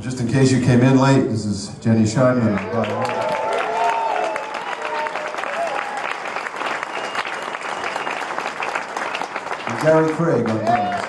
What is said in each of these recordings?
Just in case you came in late, this is Jenny Scheinman. Gary Craig on drums.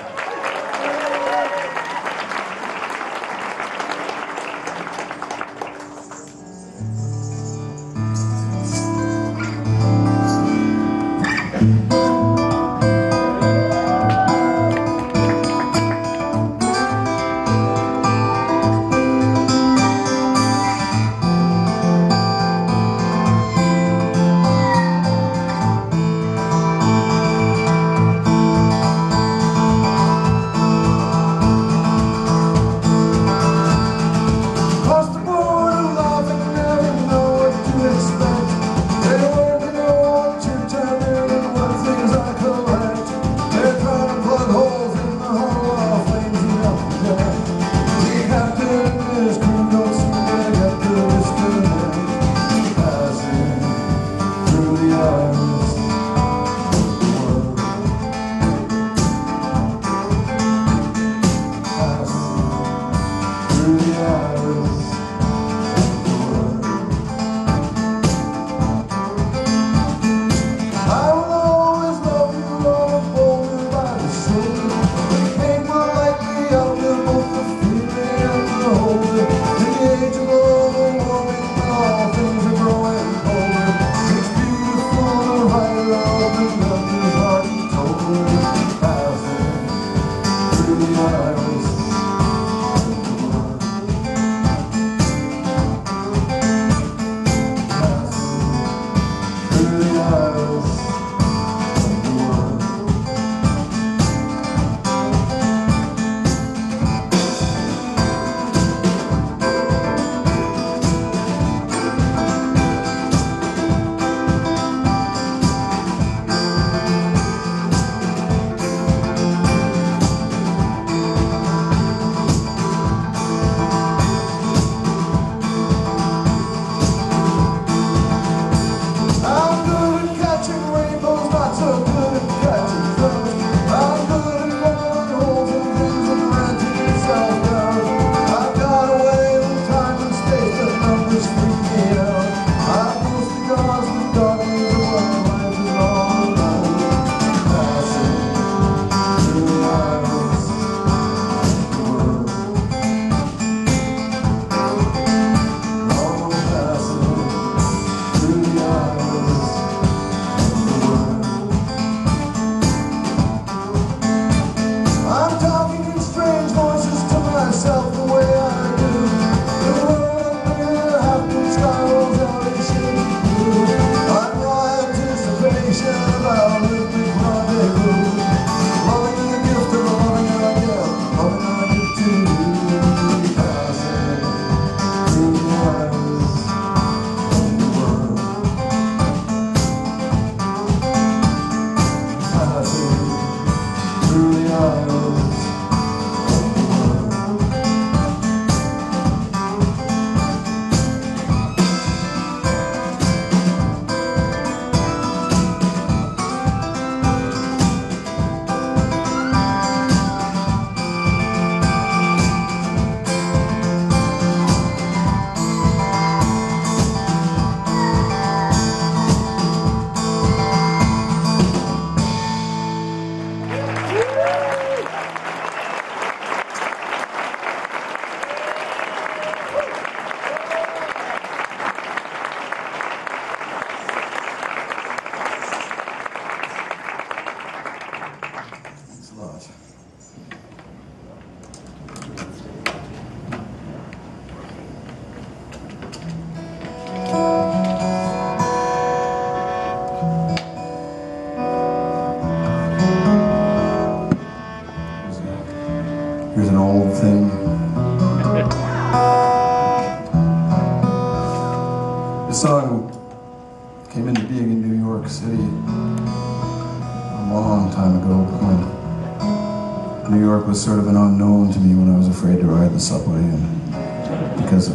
New York was sort of an unknown to me when I was afraid to ride the subway and because of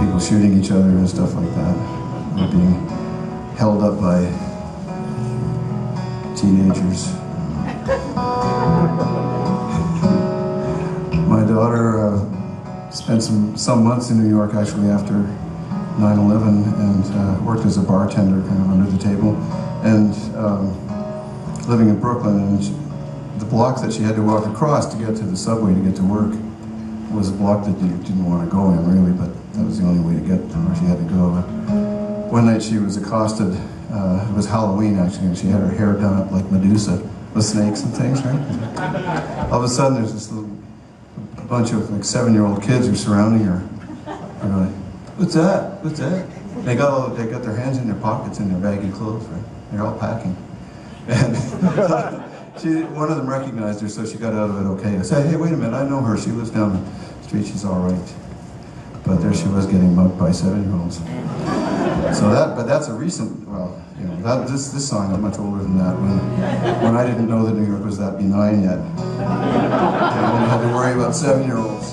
people shooting each other and stuff like that. Being held up by teenagers. My daughter uh, spent some, some months in New York actually after 9-11 and uh, worked as a bartender kind of under the table and um, living in Brooklyn and block that she had to walk across to get to the subway to get to work was a block that you didn't want to go in really but that was the only way to get to where she had to go. One night she was accosted, uh, it was Halloween actually and she had her hair done up like Medusa with snakes and things, right? All of a sudden there's this little bunch of like seven-year-old kids are surrounding her. They're like, what's that? What's that? They got all, they got their hands in their pockets in their baggy clothes, right? They're all packing. And she, one of them recognized her, so she got out of it okay. I said, hey, wait a minute, I know her. She lives down the street. She's all right. But there she was getting mugged by seven-year-olds. So that, but that's a recent, well, you know, that, this, this song, I'm much older than that. When, when I didn't know that New York was that benign yet. I didn't have to worry about seven-year-olds.